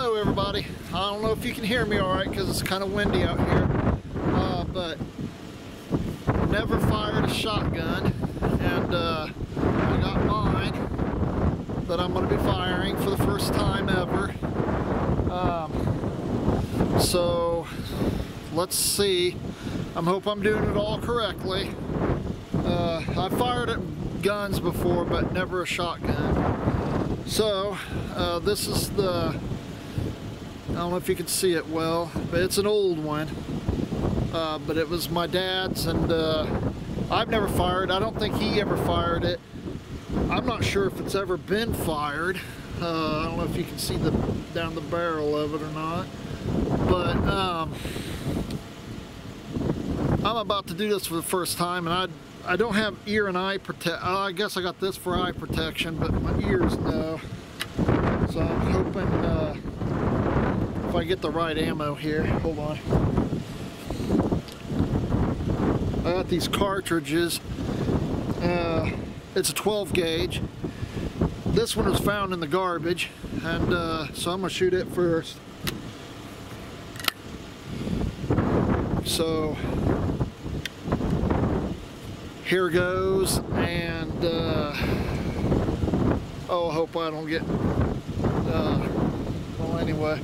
Hello everybody. I don't know if you can hear me alright because it's kind of windy out here. Uh, but never fired a shotgun and uh, I got mine that I'm going to be firing for the first time ever. Um, so let's see. I hope I'm doing it all correctly. Uh, I fired at guns before but never a shotgun. So uh, this is the I don't know if you can see it well, but it's an old one. Uh, but it was my dad's and uh, I've never fired. I don't think he ever fired it. I'm not sure if it's ever been fired. Uh, I don't know if you can see the down the barrel of it or not. But um, I'm about to do this for the first time and I I don't have ear and eye protect. Uh, I guess I got this for eye protection, but my ears no. So I'm hoping uh, I get the right ammo here. Hold on. I got these cartridges. Uh, it's a 12 gauge. This one was found in the garbage, and uh, so I'm gonna shoot it first. So here goes, and uh, oh, I hope I don't get. Uh, well, anyway.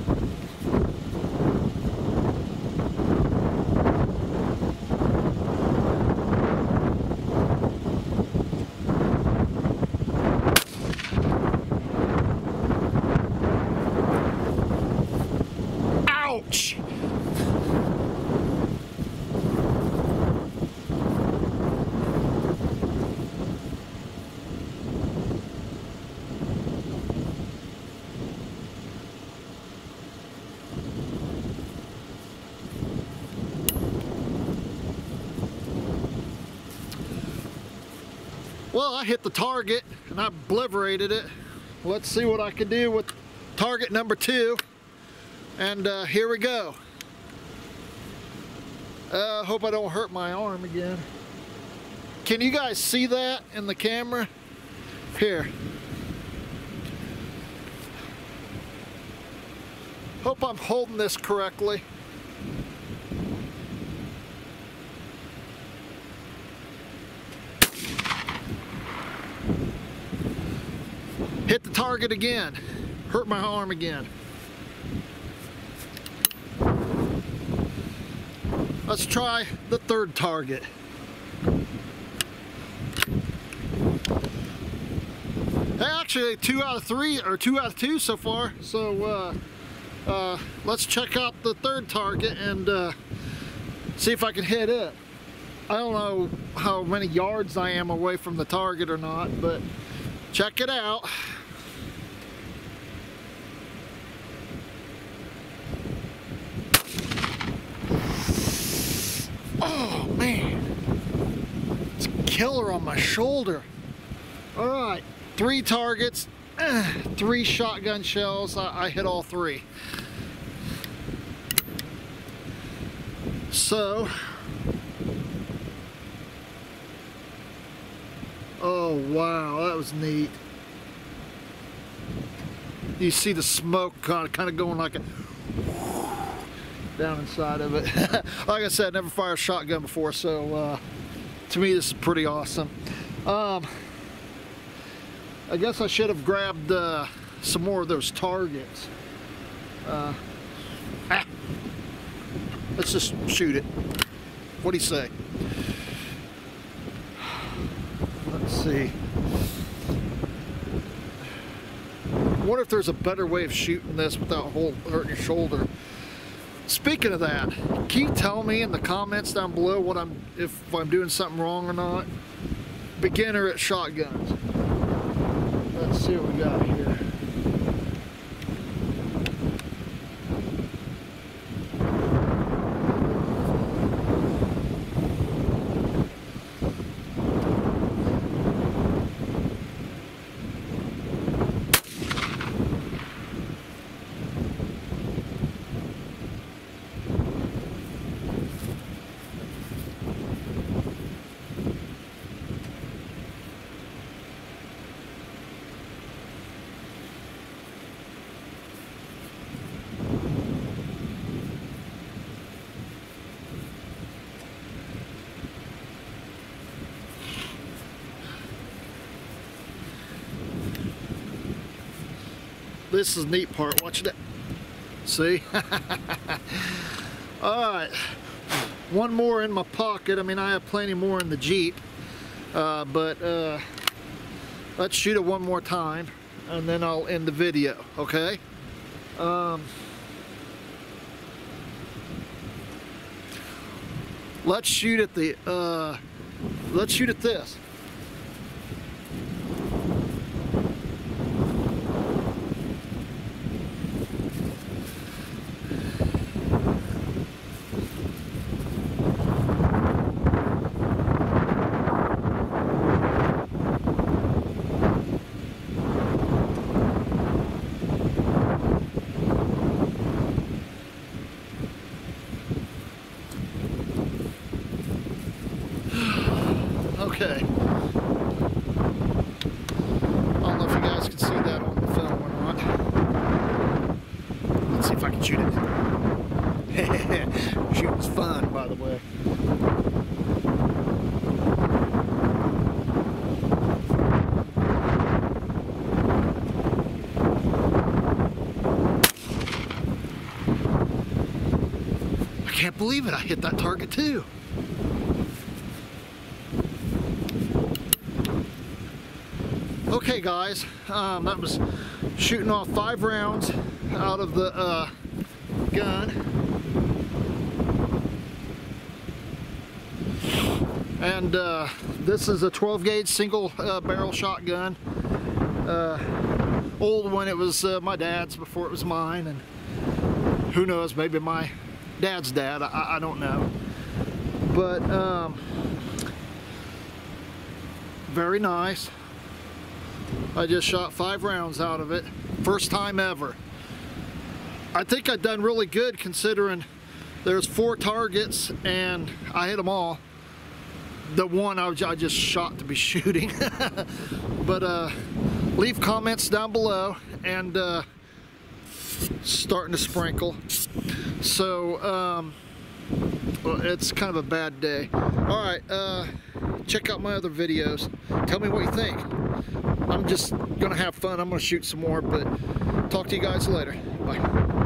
Well, I hit the target and I obliterated it. Let's see what I can do with target number two. And uh, here we go. Uh, hope I don't hurt my arm again. Can you guys see that in the camera? Here. Hope I'm holding this correctly. Hit the target again. Hurt my arm again. Let's try the third target. Actually, two out of three, or two out of two so far. So uh, uh, let's check out the third target and uh, see if I can hit it. I don't know how many yards I am away from the target or not, but check it out. Oh man, it's a killer on my shoulder. All right, three targets, uh, three shotgun shells. I, I hit all three. So, oh wow, that was neat. You see the smoke kind of, kind of going like a down inside of it. like I said, never fired a shotgun before, so uh, to me this is pretty awesome. Um, I guess I should have grabbed uh, some more of those targets. Uh, ah, let's just shoot it. What do you say? Let's see. I wonder if there's a better way of shooting this without hurting your shoulder. Speaking of that, can you tell me in the comments down below what I'm if I'm doing something wrong or not? Beginner at shotguns. Let's see what we got here. This is the neat part. Watch that. See? All right. One more in my pocket. I mean, I have plenty more in the Jeep. Uh, but uh, let's shoot it one more time and then I'll end the video, okay? Um, let's shoot at the, uh, let's shoot at this. Okay. I don't know if you guys can see that on the film or not. Let's see if I can shoot it. Shooting's fun, by the way. I can't believe it, I hit that target too. Okay guys, um, that was shooting off five rounds out of the uh, gun. And uh, this is a 12 gauge single uh, barrel shotgun. Uh, old one, it was uh, my dad's before it was mine. And who knows, maybe my dad's dad, I, I don't know. But um, very nice. I just shot five rounds out of it. First time ever. I think I've done really good considering there's four targets and I hit them all. The one I, I just shot to be shooting. but uh, leave comments down below and uh, starting to sprinkle. So um, well, it's kind of a bad day. All right, uh, check out my other videos. Tell me what you think. I'm just gonna have fun. I'm gonna shoot some more, but talk to you guys later. Bye.